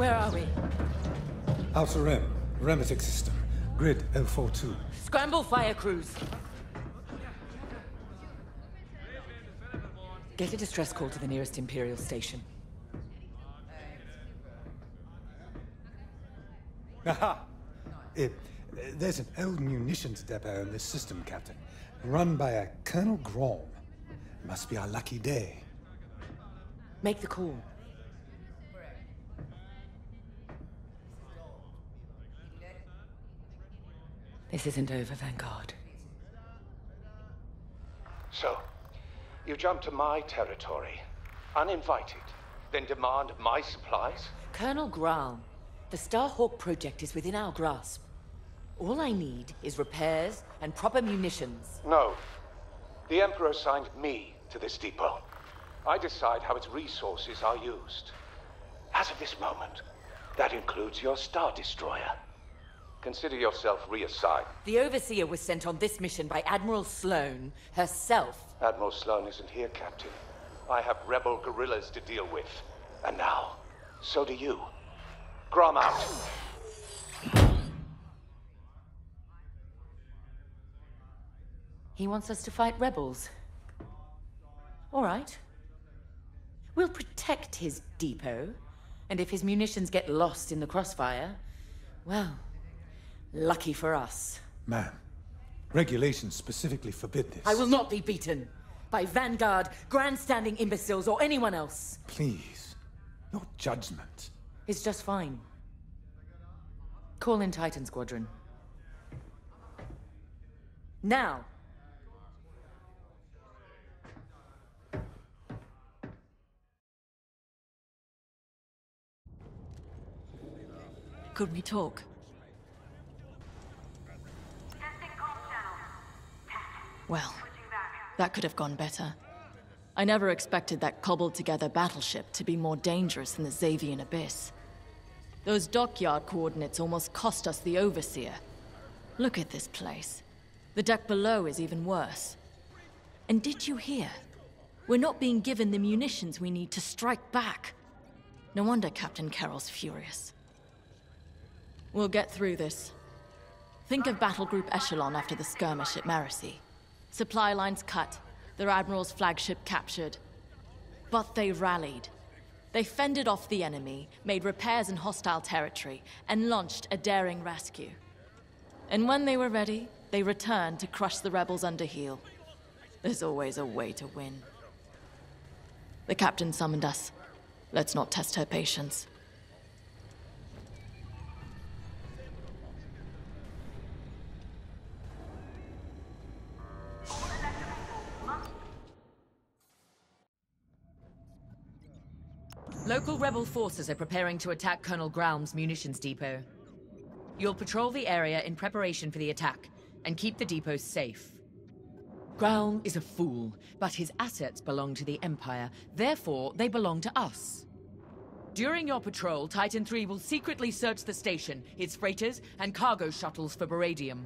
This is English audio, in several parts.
Where are we? Outer Rim. Remetic system. Grid L42. Scramble fire crews. Get a distress call to the nearest Imperial station. Aha! It, there's an old munitions depot in this system, Captain. Run by a Colonel Grom. Must be our lucky day. Make the call. This isn't over, Vanguard. So, you jump to my territory, uninvited, then demand my supplies? Colonel Graal, the Starhawk project is within our grasp. All I need is repairs and proper munitions. No. The Emperor assigned me to this depot. I decide how its resources are used. As of this moment, that includes your Star Destroyer. Consider yourself reassigned. The Overseer was sent on this mission by Admiral Sloane herself. Admiral Sloane isn't here, Captain. I have rebel guerrillas to deal with. And now, so do you. Grom out. He wants us to fight rebels. All right. We'll protect his depot. And if his munitions get lost in the crossfire, well, lucky for us. Ma'am, regulations specifically forbid this. I will not be beaten by Vanguard, grandstanding imbeciles, or anyone else. Please, your judgment. It's just fine. Call in Titan Squadron. Now! Could we talk? Well, that could have gone better. I never expected that cobbled-together battleship to be more dangerous than the Xavian Abyss. Those dockyard coordinates almost cost us the Overseer. Look at this place. The deck below is even worse. And did you hear? We're not being given the munitions we need to strike back. No wonder Captain Kerrill's furious. We'll get through this. Think of Battle Group Echelon after the skirmish at Marasi. Supply lines cut, their admiral's flagship captured. But they rallied. They fended off the enemy, made repairs in hostile territory, and launched a daring rescue. And when they were ready, they returned to crush the rebels under heel. There's always a way to win. The captain summoned us. Let's not test her patience. Local rebel forces are preparing to attack Colonel Graum's munitions depot. You'll patrol the area in preparation for the attack, and keep the depot safe. Graum is a fool, but his assets belong to the Empire, therefore they belong to us. During your patrol, Titan III will secretly search the station, its freighters, and cargo shuttles for Baradium.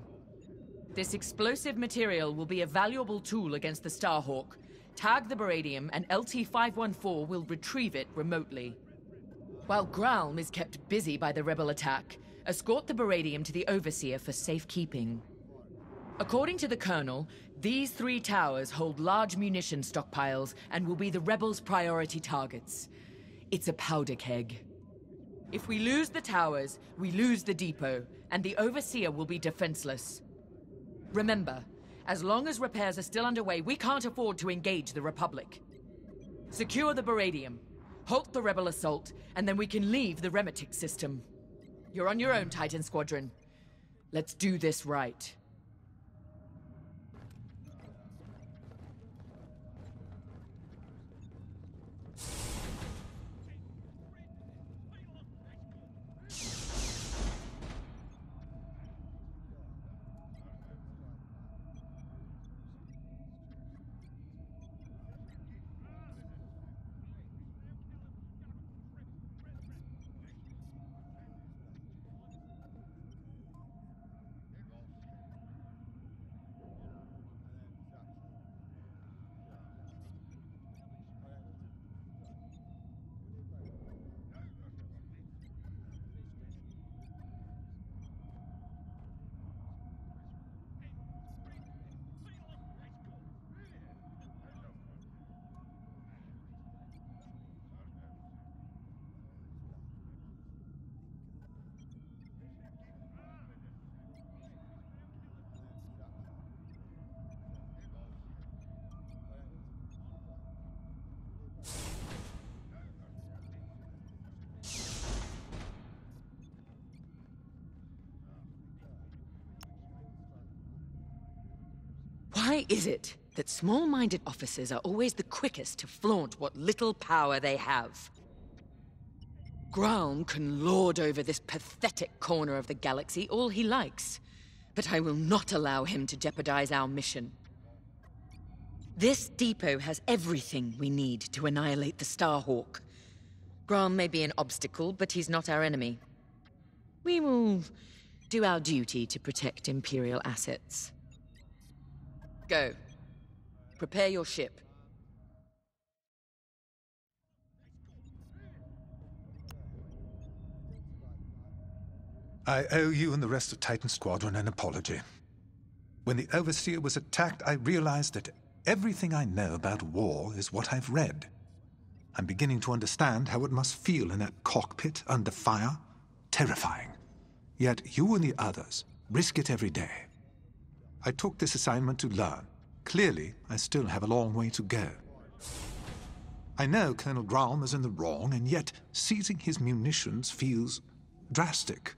This explosive material will be a valuable tool against the Starhawk, Tag the Baradium, and LT-514 will retrieve it remotely. While Graum is kept busy by the rebel attack, escort the Baradium to the Overseer for safekeeping. According to the Colonel, these three towers hold large munition stockpiles and will be the rebels' priority targets. It's a powder keg. If we lose the towers, we lose the depot, and the Overseer will be defenseless. Remember, as long as repairs are still underway, we can't afford to engage the Republic. Secure the Baradium, halt the rebel assault, and then we can leave the Remetic system. You're on your own, Titan Squadron. Let's do this right. Why is it that small-minded officers are always the quickest to flaunt what little power they have? Graum can lord over this pathetic corner of the galaxy all he likes, but I will not allow him to jeopardize our mission. This depot has everything we need to annihilate the Starhawk. Graum may be an obstacle, but he's not our enemy. We will do our duty to protect Imperial assets. Go. Prepare your ship. I owe you and the rest of Titan Squadron an apology. When the Overseer was attacked, I realized that everything I know about war is what I've read. I'm beginning to understand how it must feel in that cockpit under fire. Terrifying. Yet you and the others risk it every day. I took this assignment to learn. Clearly, I still have a long way to go. I know Colonel Graum is in the wrong, and yet seizing his munitions feels drastic.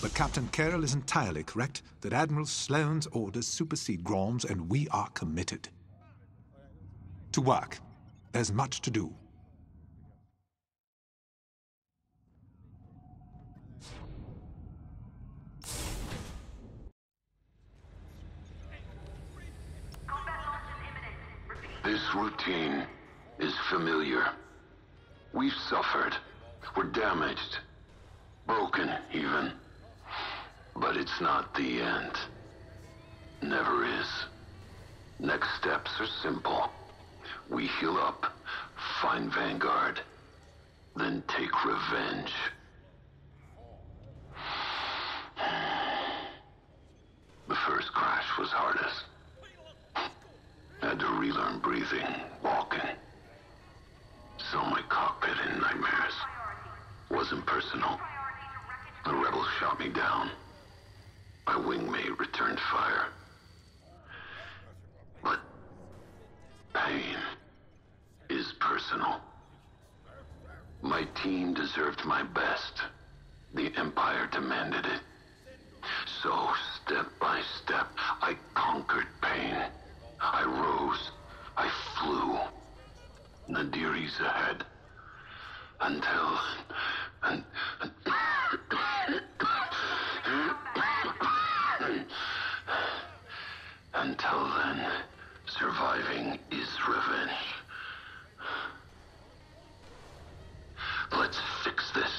But Captain Kerrill is entirely correct that Admiral Sloane's orders supersede Graum's, and we are committed. To work. There's much to do. This routine is familiar. We've suffered. We're damaged. Broken, even. But it's not the end. Never is. Next steps are simple. We heal up, find Vanguard, then take revenge. The first crash was hardest. Had to relearn breathing, walking. Saw my cockpit in nightmares. Wasn't personal. The rebels shot me down. My wingmate returned fire. But pain is personal. My team deserved my best. The Empire demanded it. So, step by step, I conquered pain. I rose. I flew. The Nadiri's ahead. Until... un- Until then, surviving is revenge. Let's fix this.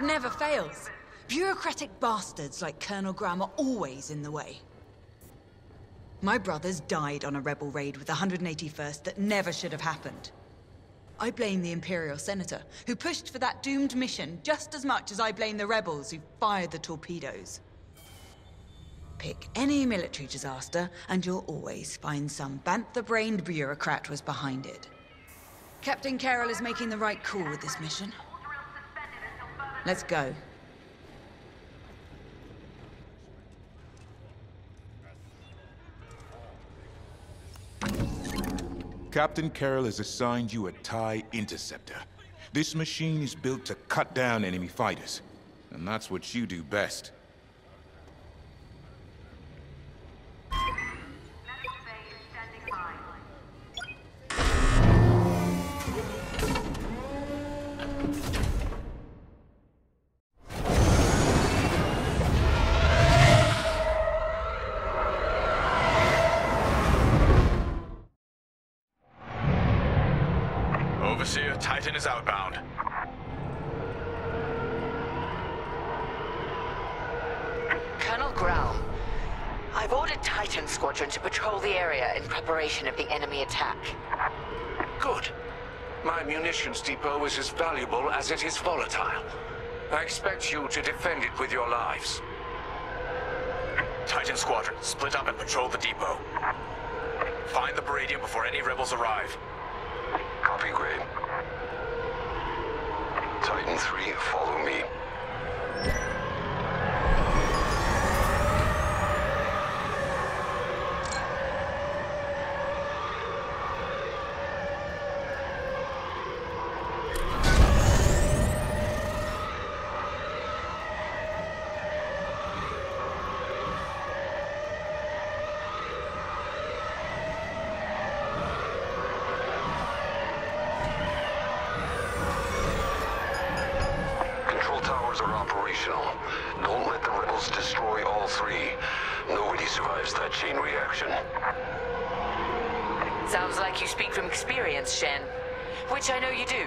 It never fails. Bureaucratic bastards like Colonel Graham are always in the way. My brothers died on a rebel raid with the 181st that never should have happened. I blame the Imperial Senator, who pushed for that doomed mission just as much as I blame the rebels who fired the torpedoes. Pick any military disaster, and you'll always find some bantha-brained bureaucrat was behind it. Captain Kerrill is making the right call with this mission. Let's go. Captain Kerrill has assigned you a TIE Interceptor. This machine is built to cut down enemy fighters. And that's what you do best. Sounds like you speak from experience, Shen. Which I know you do.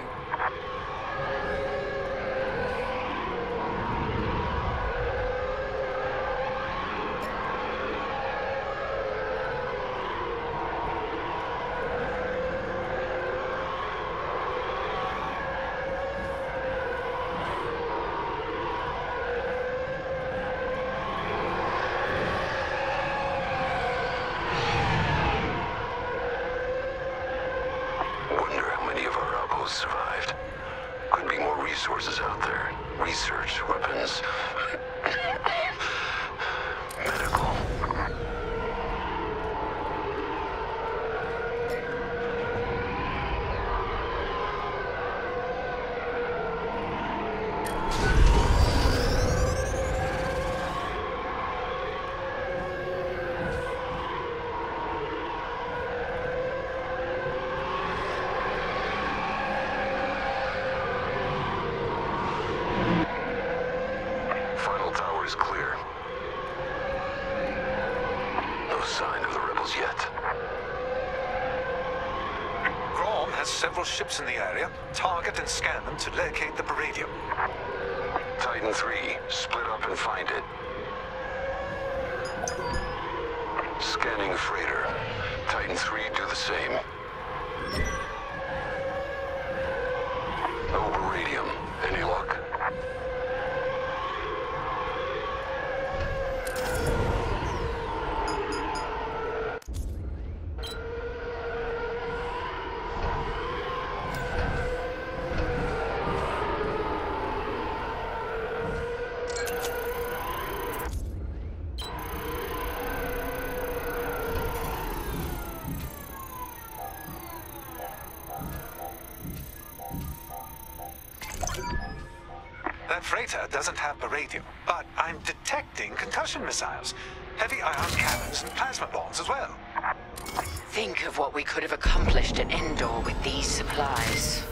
Doesn't have a radio, but I'm detecting concussion missiles, heavy ion cannons, and plasma bombs as well. Think of what we could have accomplished at Endor with these supplies.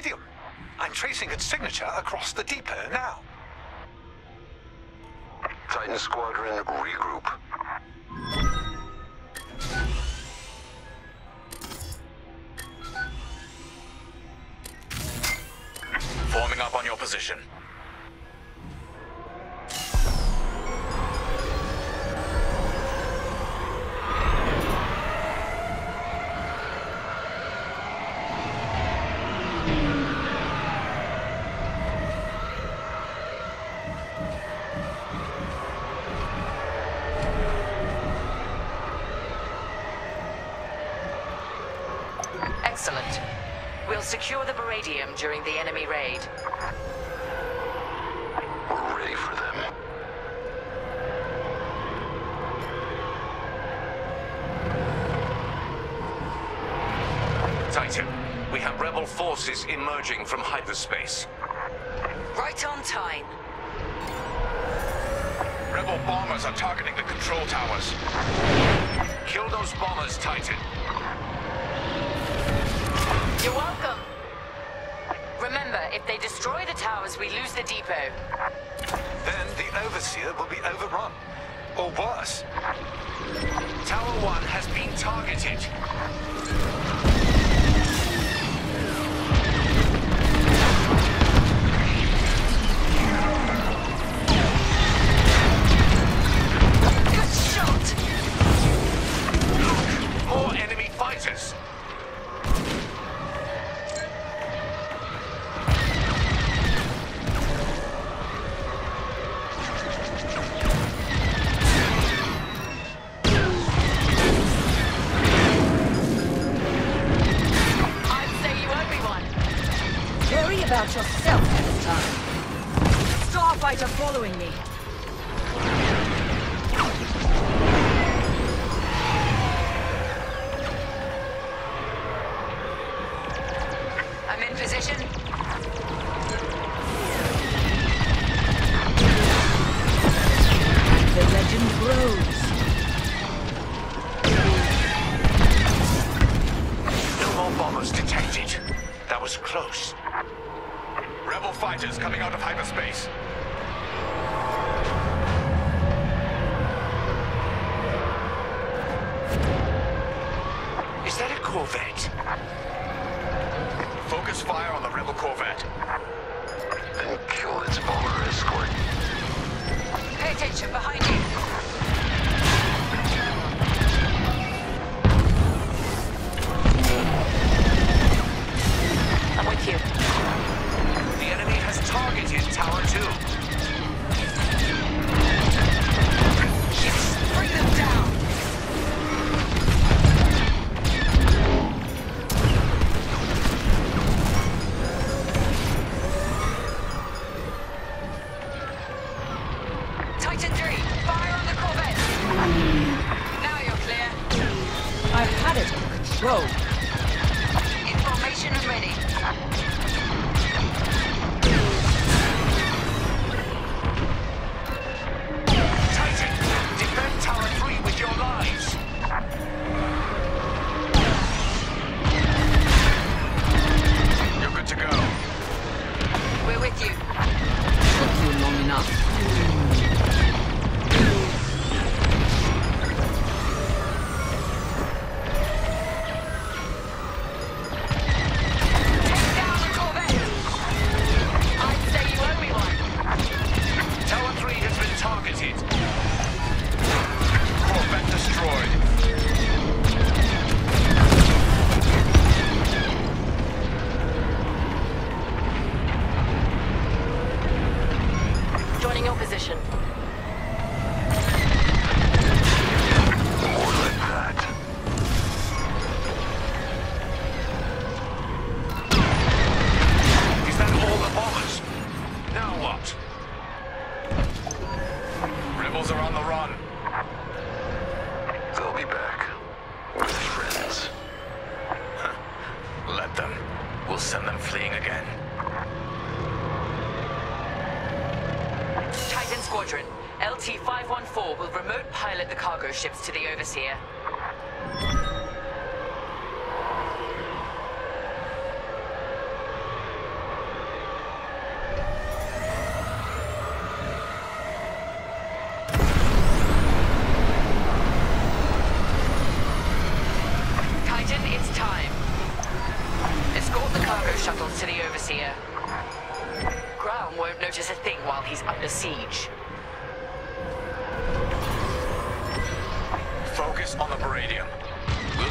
stadium. I'm tracing its signature across the depot now. Titan Squadron, regroup. Forming up on your position.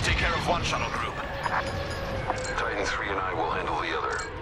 take care of one shuttle group. Titan 3 and I will handle the other.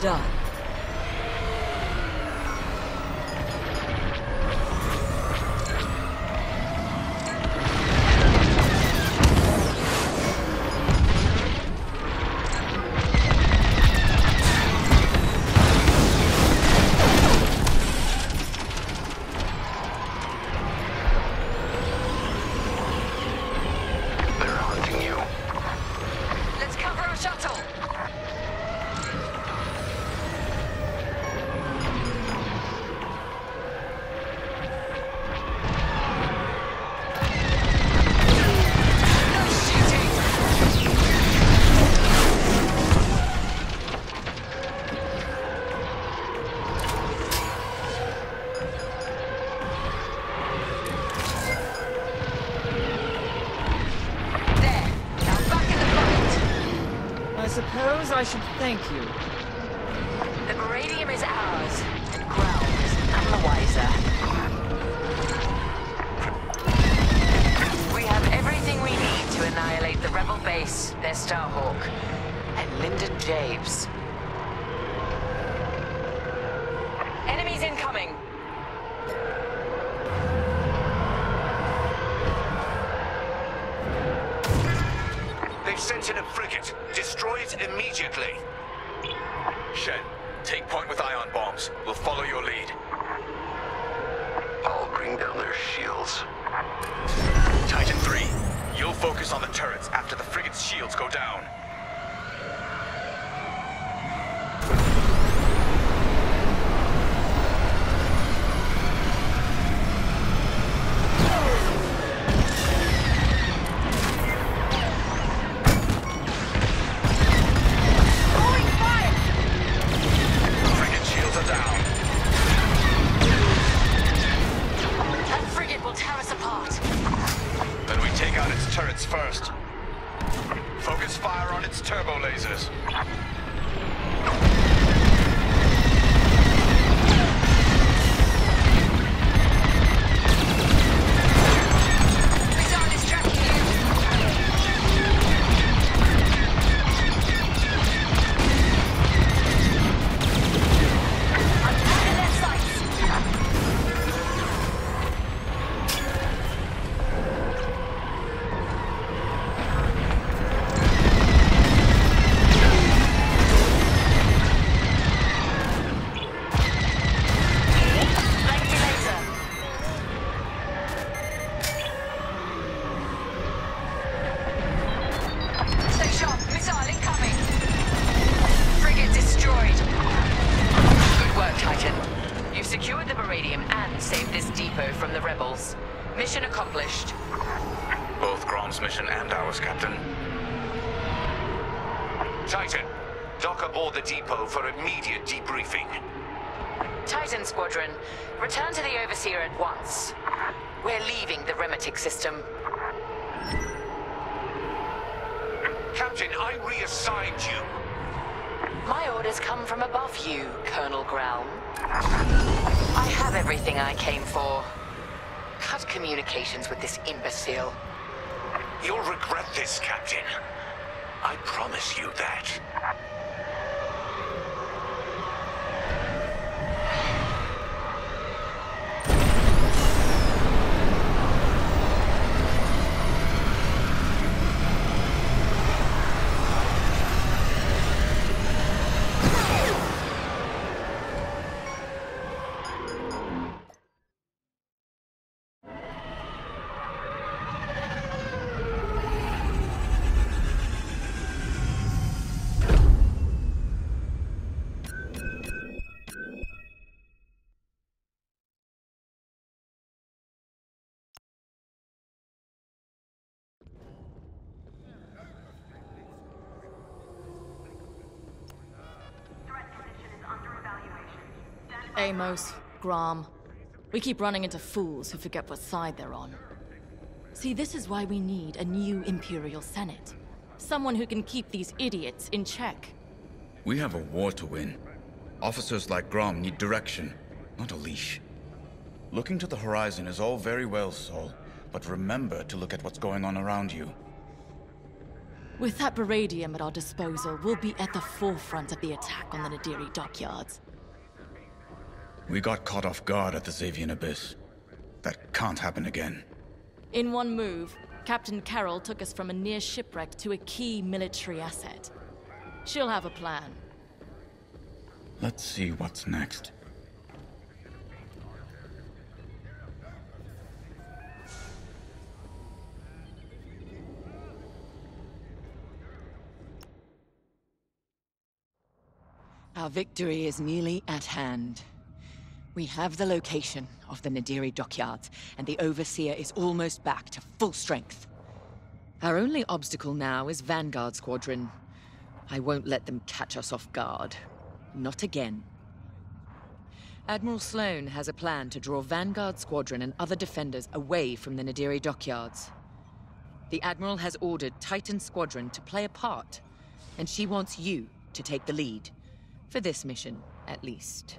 done. Amos, Graham. We keep running into fools who forget what side they're on. See, this is why we need a new Imperial Senate. Someone who can keep these idiots in check. We have a war to win. Officers like Grom need direction, not a leash. Looking to the horizon is all very well, Sol, but remember to look at what's going on around you. With that Baradium at our disposal, we'll be at the forefront of the attack on the Nadiri dockyards. We got caught off guard at the Xavian Abyss. That can't happen again. In one move, Captain Kerrill took us from a near shipwreck to a key military asset. She'll have a plan. Let's see what's next. Our victory is nearly at hand. We have the location of the Nadiri dockyards, and the Overseer is almost back to full strength. Our only obstacle now is Vanguard Squadron. I won't let them catch us off guard. Not again. Admiral Sloane has a plan to draw Vanguard Squadron and other defenders away from the Nadiri dockyards. The Admiral has ordered Titan Squadron to play a part, and she wants you to take the lead. For this mission, at least.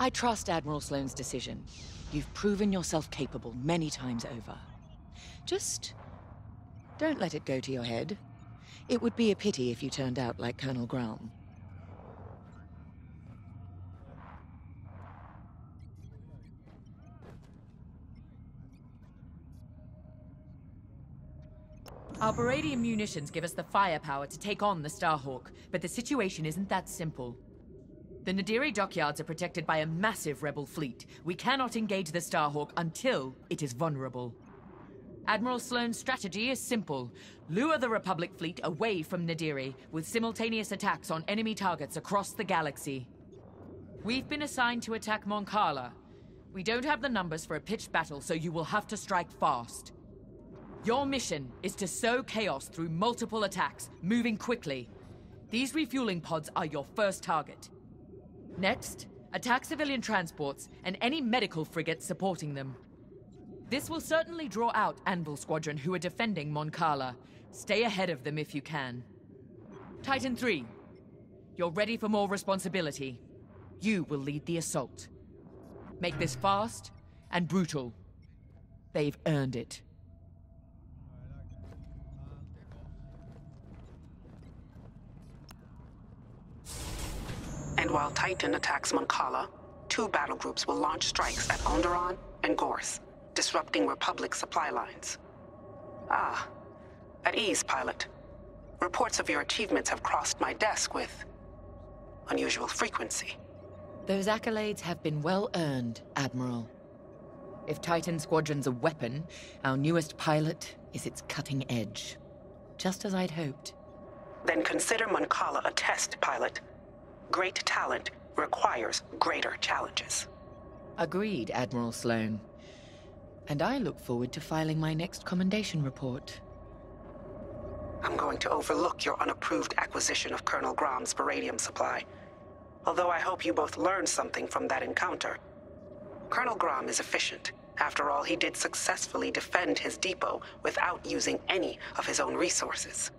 I trust Admiral Sloane's decision. You've proven yourself capable many times over. Just don't let it go to your head. It would be a pity if you turned out like Colonel Graham. Our Baradium munitions give us the firepower to take on the Starhawk, but the situation isn't that simple. The Nadiri dockyards are protected by a massive rebel fleet. We cannot engage the Starhawk until it is vulnerable. Admiral Sloane's strategy is simple. Lure the Republic fleet away from Nadiri, with simultaneous attacks on enemy targets across the galaxy. We've been assigned to attack Mon Cala. We don't have the numbers for a pitched battle, so you will have to strike fast. Your mission is to sow chaos through multiple attacks, moving quickly. These refueling pods are your first target. Next, attack civilian transports and any medical frigates supporting them. This will certainly draw out Anvil Squadron who are defending Mon Cala. Stay ahead of them if you can. Titan 3, you're ready for more responsibility. You will lead the assault. Make this fast and brutal. They've earned it. And while Titan attacks Mon Cala, two battle groups will launch strikes at Onderon and Gorth, disrupting Republic supply lines. Ah, at ease, pilot. Reports of your achievements have crossed my desk with unusual frequency. Those accolades have been well earned, Admiral. If Titan Squadron's a weapon, our newest pilot is its cutting edge. Just as I'd hoped. Then consider Mon Cala a test, pilot. Great talent requires greater challenges. Agreed, Admiral Sloane. And I look forward to filing my next commendation report. I'm going to overlook your unapproved acquisition of Colonel Graum's Baradium supply. Although I hope you both learned something from that encounter. Colonel Graum is efficient. After all, he did successfully defend his depot without using any of his own resources.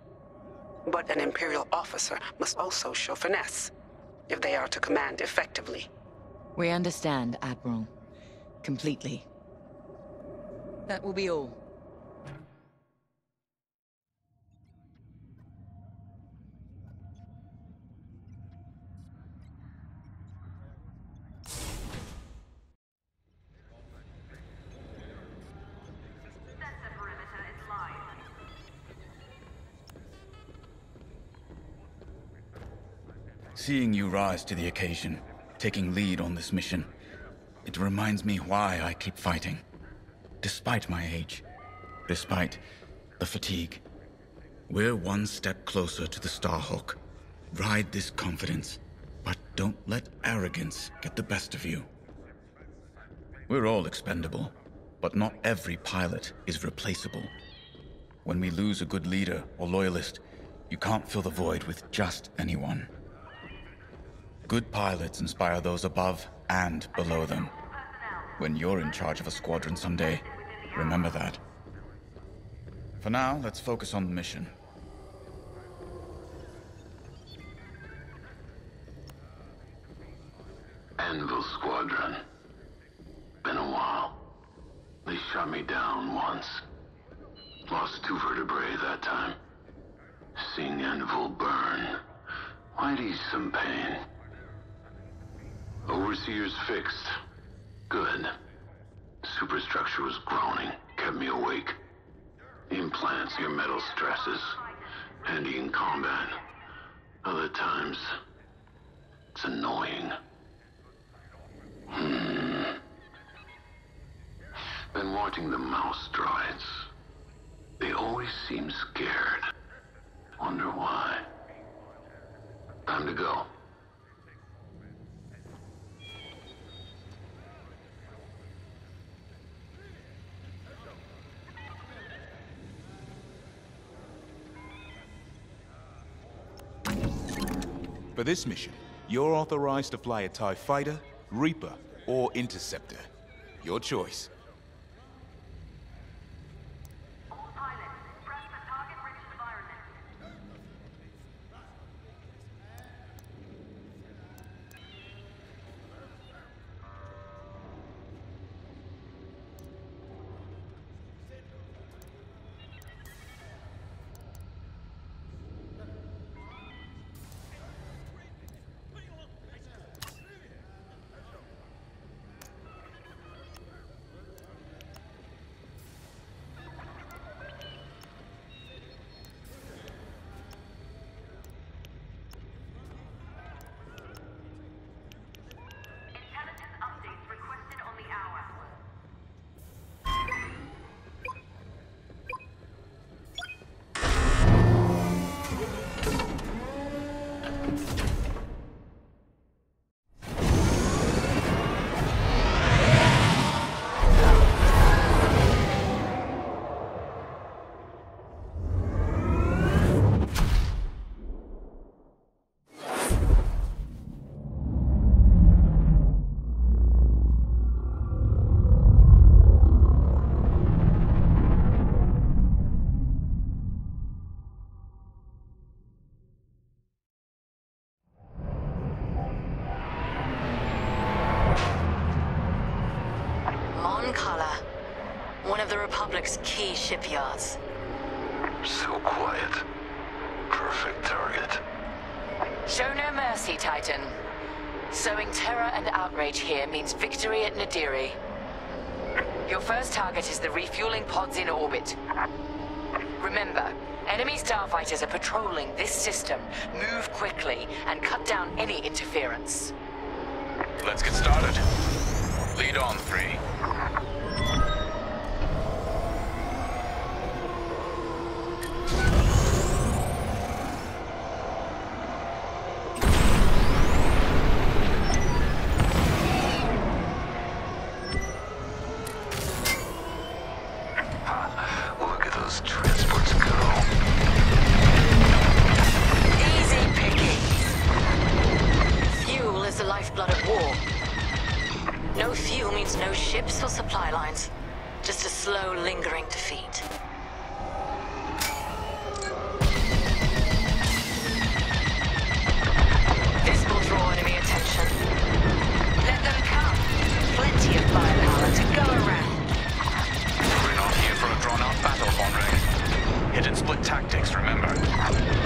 But an Imperial officer must also show finesse if they are to command effectively. We understand, Admiral. Completely. That will be all. Seeing you rise to the occasion, taking lead on this mission, it reminds me why I keep fighting. Despite my age, despite the fatigue, we're one step closer to the Starhawk. Ride this confidence, but don't let arrogance get the best of you. We're all expendable, but not every pilot is replaceable. When we lose a good leader or loyalist, you can't fill the void with just anyone. Good pilots inspire those above and below them. When you're in charge of a squadron someday, remember that. For now, let's focus on the mission. Anvil Squadron. Been a while. They shot me down once. Lost two vertebrae that time. Seeing Anvil burn might ease some pain. Overseer's fixed. Good. Superstructure was groaning, kept me awake. Implants your metal stresses. Handy in combat. Other times, it's annoying. Hmm. Been watching the mouse droids. They always seem scared. Wonder why. Time to go. For this mission, you're authorized to fly a TIE fighter, Reaper, or Interceptor. Your choice. Republic's key shipyards. So quiet. Perfect target. Show no mercy, Titan. Sowing terror and outrage here means victory at Nadiri. Your first target is the refueling pods in orbit. Remember, enemy starfighters are patrolling this system. Move quickly and cut down any interference. Let's get started. Lead on, three. War. No fuel means no ships or supply lines. Just a slow, lingering defeat. This will draw enemy attention. Let them come. Plenty of firepower to go around. We're not here for a drawn-out battle, Von. Hit and split tactics, remember?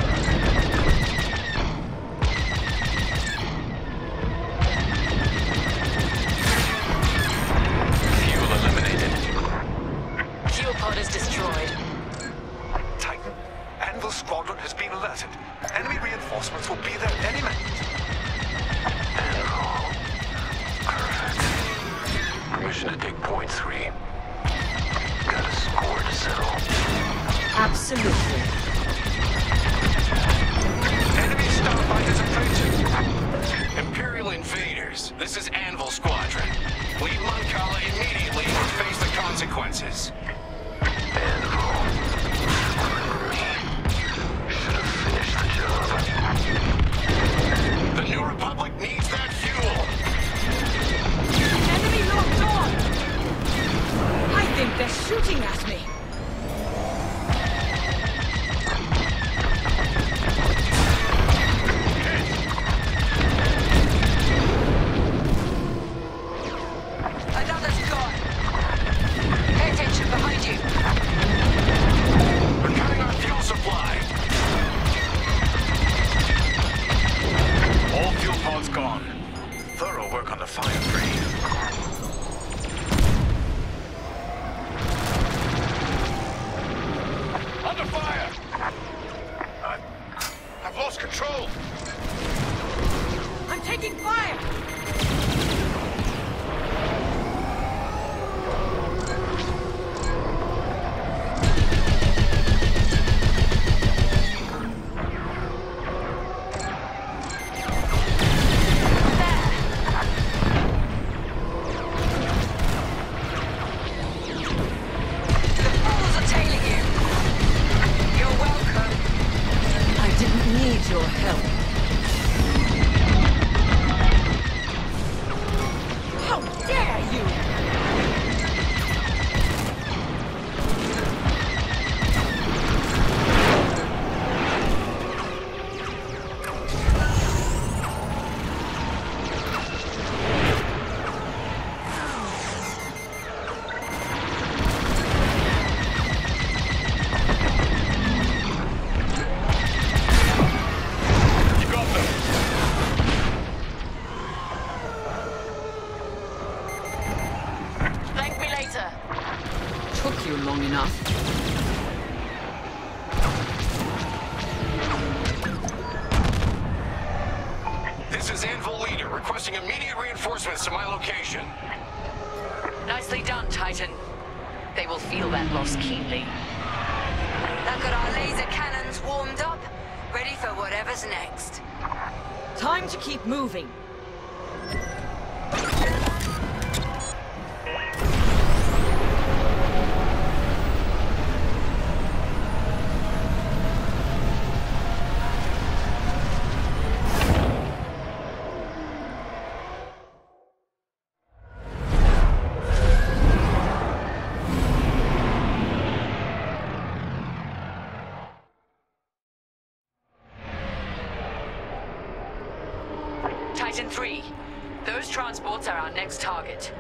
Those transports are our next target.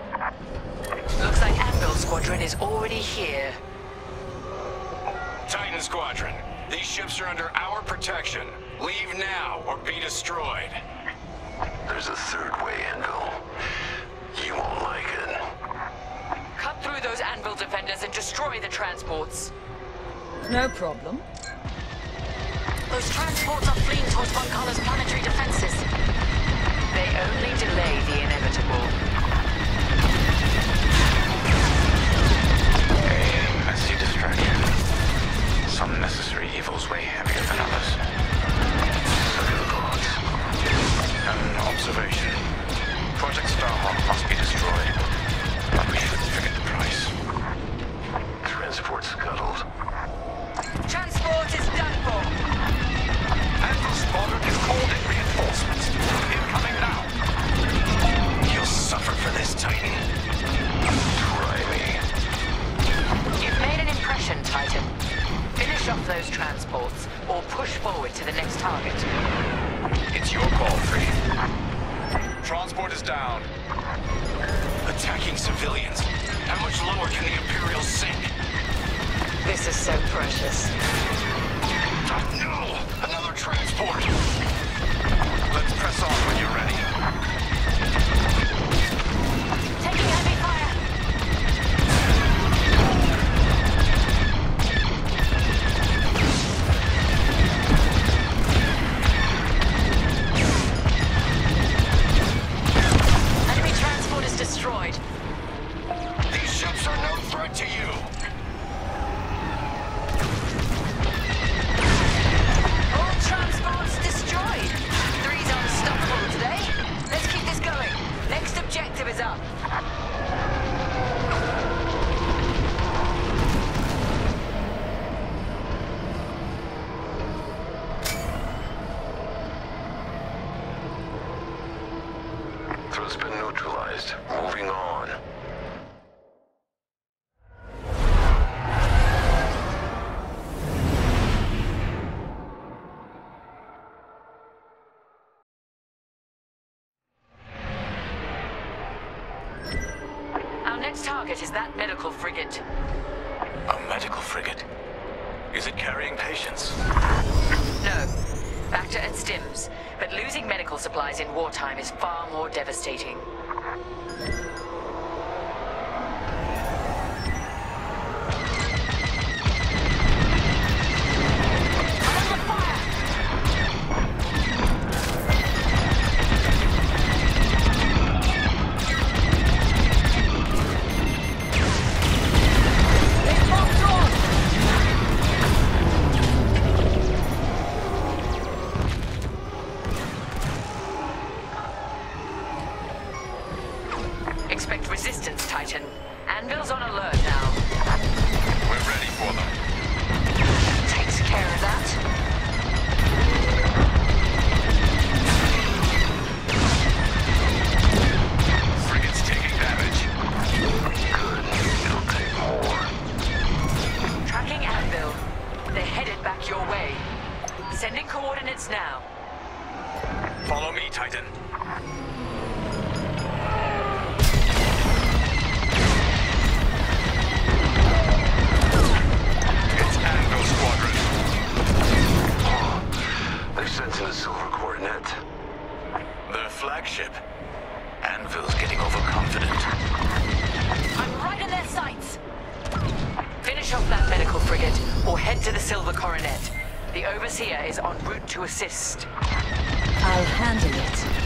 Looks like Anvil Squadron is already here. Titan Squadron, these ships are under our protection. Leave now or be destroyed. There's a third way, Anvil. You won't like it. Cut through those Anvil defenders and destroy the transports. No problem. Those transports are fleeing towards Mon Cala's planetary defenses. Only delay the inevitable. A messy distraction. Some necessary evils weigh heavier than others. An observation. Project Starhawk must be destroyed. But we shouldn't forget the price. Transport scuttled. This, Titan. Try me. You've made an impression, Titan. Finish off those transports, or push forward to the next target. It's your call, Free. Transport is down. Attacking civilians. How much lower can the Imperials sink? This is so precious. Ah, no! Another transport! Medical expect resistance, Titan. Anvil's on alert now. We're ready for them. Takes care of that. Sending coordinates now. Follow me, Titan. They're sensing a silver coronet. Their flagship. Anvil's getting overconfident. I'm right in their sights. Finish off that medical frigate, or head to the Silver Coronet. The Overseer is en route to assist. I'll handle it.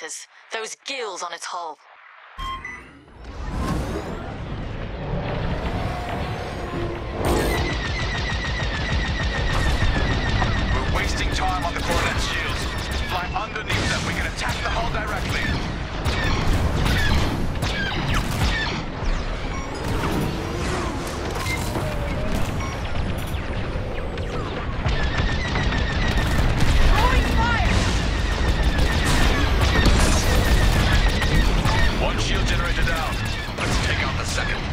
Shield. Those gills on its hull. We're wasting time on the Coronet's shields. Fly underneath them. We can attack the hull directly. Let's take out the second.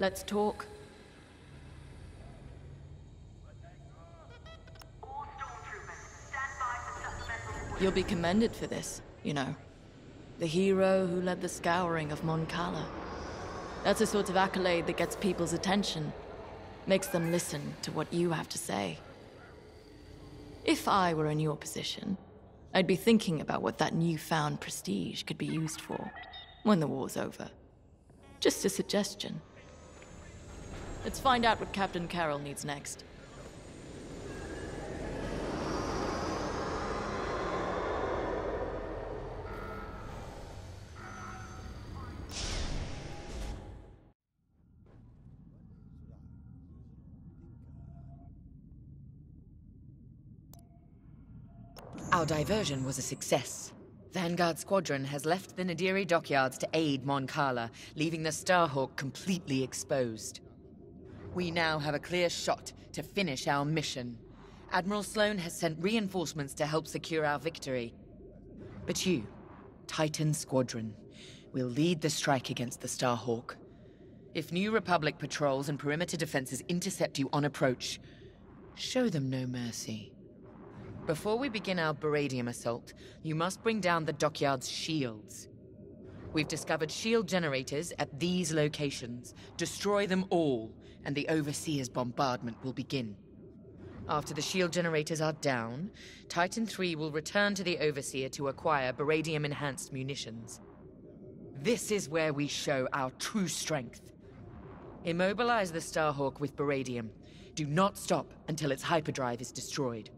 Let's talk. You'll be commended for this, you know. The hero who led the scouring of Mon Cala. That's a sort of accolade that gets people's attention, makes them listen to what you have to say. If I were in your position, I'd be thinking about what that newfound prestige could be used for when the war's over. Just a suggestion. Let's find out what Captain Kerrill needs next. Our diversion was a success. Vanguard Squadron has left the Nadiri dockyards to aid Mon Cala, leaving the Starhawk completely exposed. We now have a clear shot to finish our mission. Admiral Sloane has sent reinforcements to help secure our victory. But you, Titan Squadron, will lead the strike against the Starhawk. If New Republic patrols and perimeter defenses intercept you on approach, show them no mercy. Before we begin our Baradium assault, you must bring down the dockyard's shields. We've discovered shield generators at these locations. Destroy them all, and the Overseer's bombardment will begin. After the shield generators are down, Titan III will return to the Overseer to acquire Baradium-enhanced munitions. This is where we show our true strength. Immobilize the Starhawk with Baradium. Do not stop until its hyperdrive is destroyed.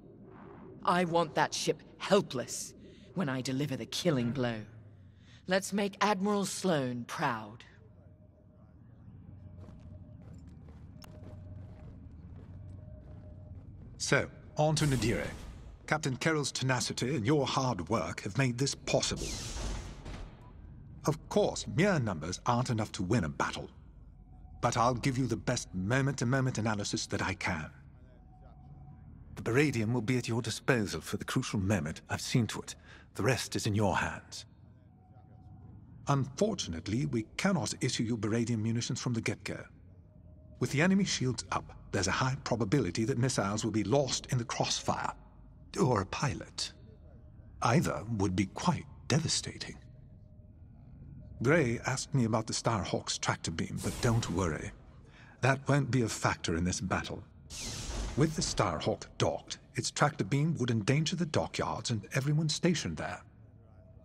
I want that ship helpless when I deliver the killing blow. Let's make Admiral Sloane proud. So, on to Nadiri. Captain Kerrill's tenacity and your hard work have made this possible. Of course, mere numbers aren't enough to win a battle. But I'll give you the best moment-to-moment -moment analysis that I can. The Baradium will be at your disposal for the crucial moment. I've seen to it. The rest is in your hands. Unfortunately, we cannot issue you Baradium munitions from the get-go. With the enemy shields up, there's a high probability that missiles will be lost in the crossfire. Or a pilot. Either would be quite devastating. Grey asked me about the Starhawk's tractor beam, but don't worry. That won't be a factor in this battle. With the Starhawk docked, its tractor beam would endanger the dockyards and everyone stationed there.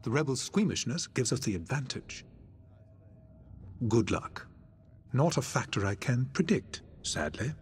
The rebels' squeamishness gives us the advantage. Good luck. Not a factor I can predict, sadly.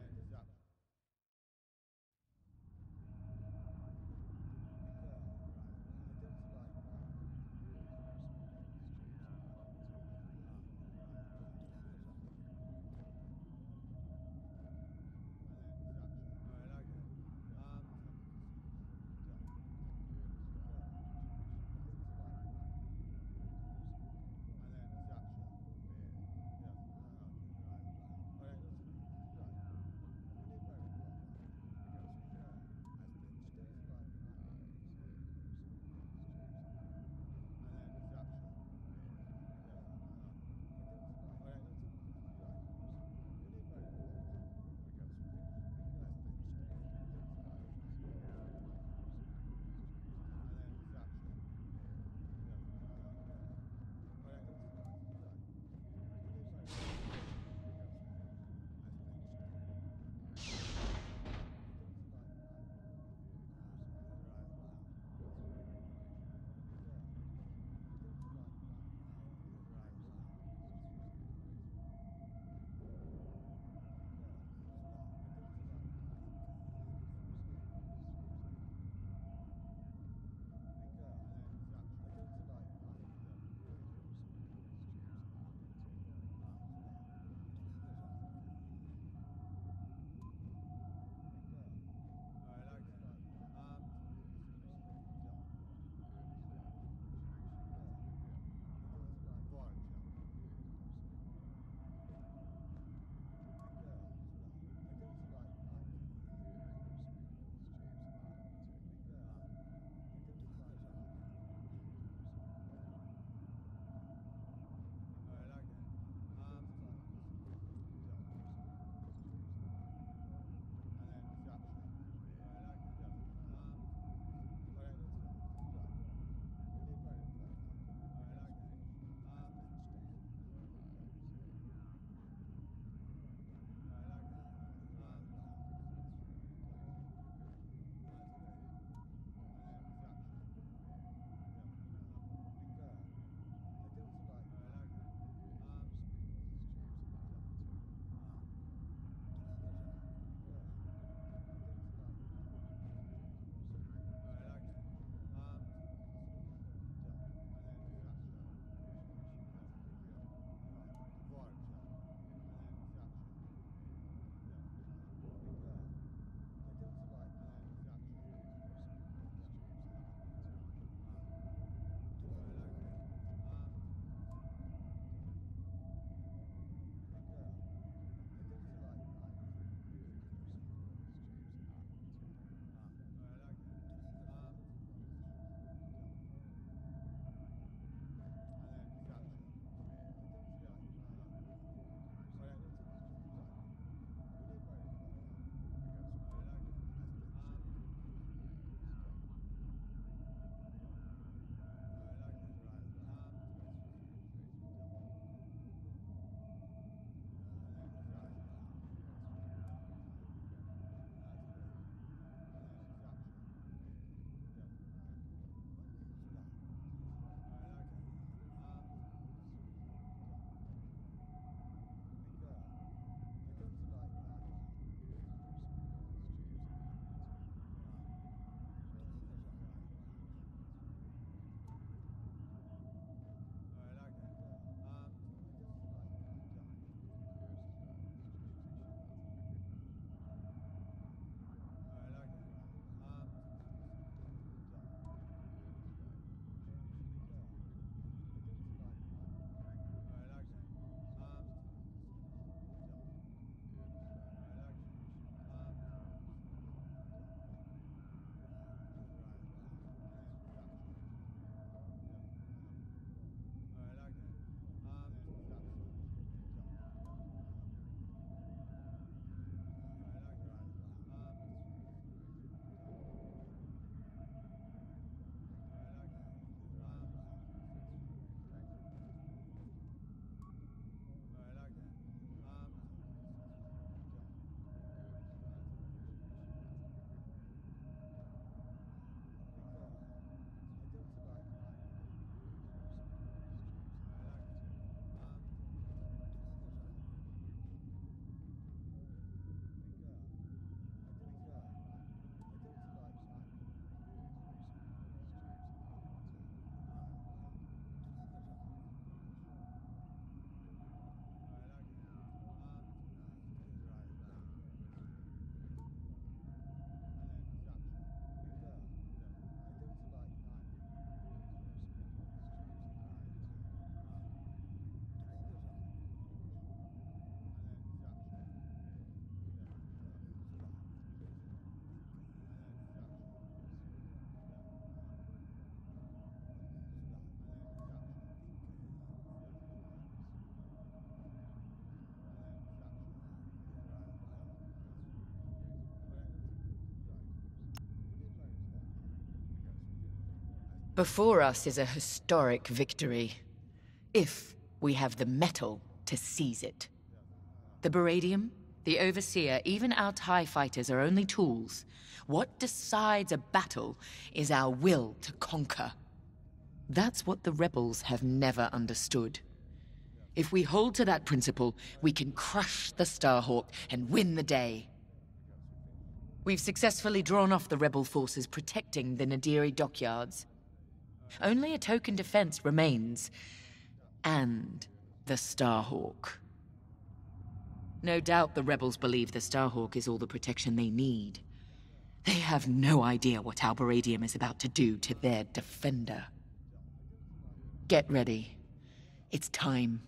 Before us is a historic victory. If we have the metal to seize it. The Baradium, the Overseer, even our TIE fighters are only tools. What decides a battle is our will to conquer. That's what the rebels have never understood. If we hold to that principle, we can crush the Starhawk and win the day. We've successfully drawn off the rebel forces protecting the Nadiri dockyards. Only a token defense remains. And the Starhawk. No doubt the rebels believe the Starhawk is all the protection they need. They have no idea what our Baradium is about to do to their defender. Get ready. It's time.